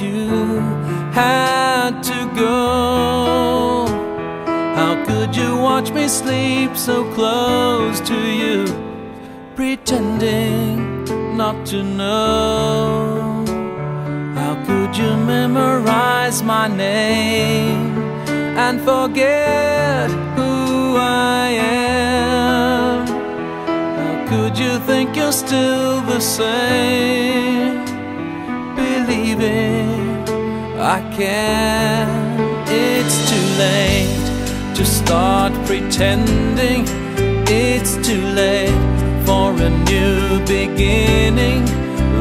you had to go. How could you watch me sleep so close to you, pretending not to know? How could you memorize my name and forget who I am? Could you think you're still the same? Believing I can. It's too late to start pretending. It's too late for a new beginning.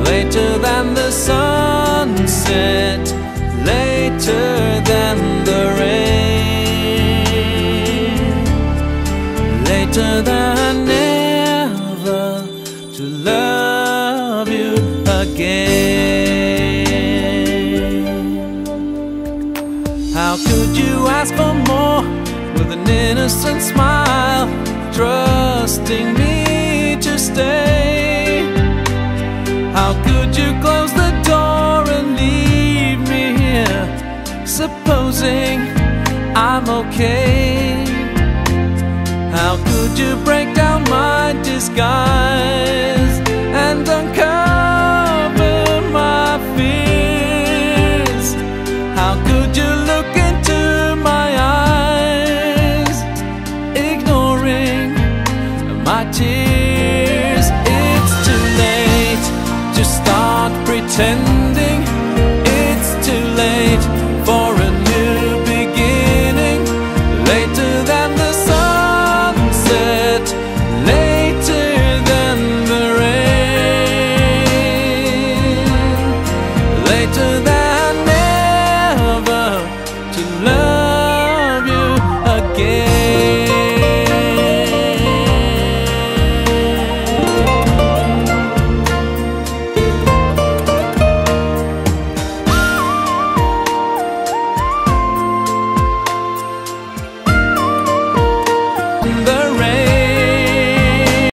Later than the sunset, later than the rain, later than to love you again. How could you ask for more with an innocent smile, trusting me to stay? How could you close the door and leave me here, supposing I'm okay? How could you break disguise and uncover my fears? How could you look into my eyes, ignoring my tears? It's too late to start pretending.